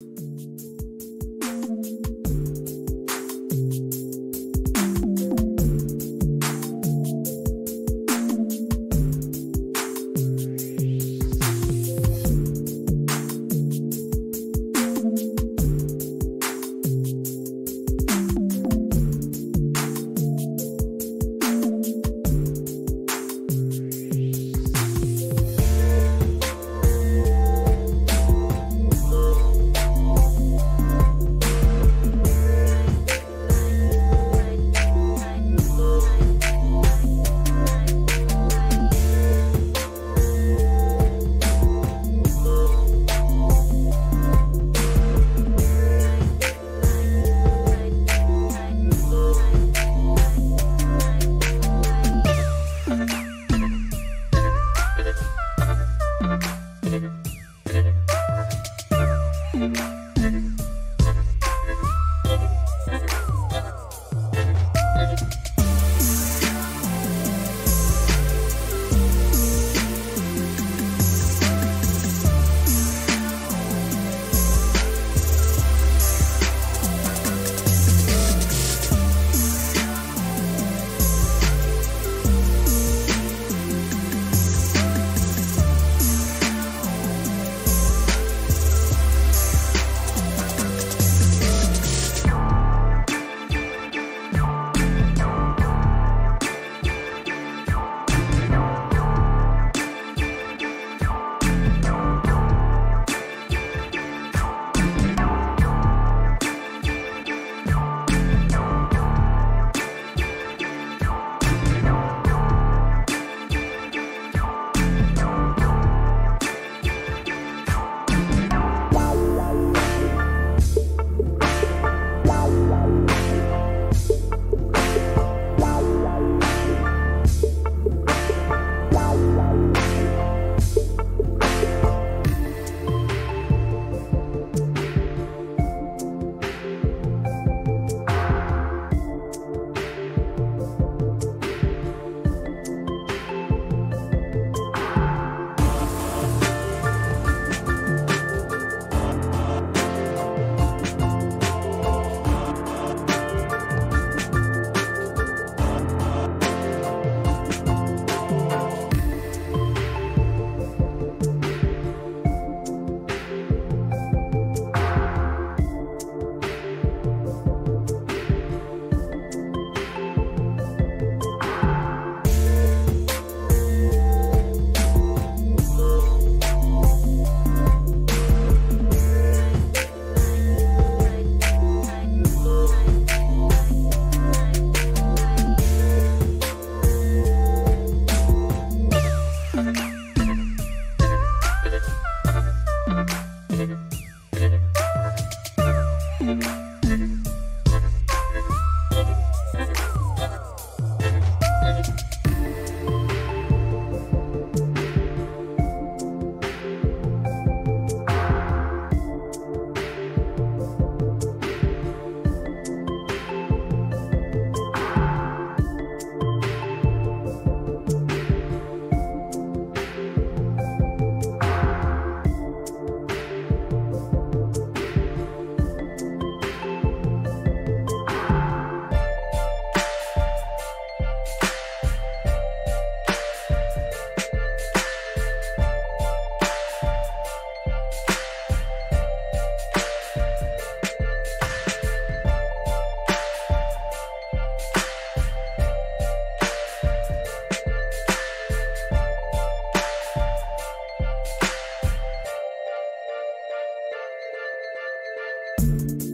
you Podcast.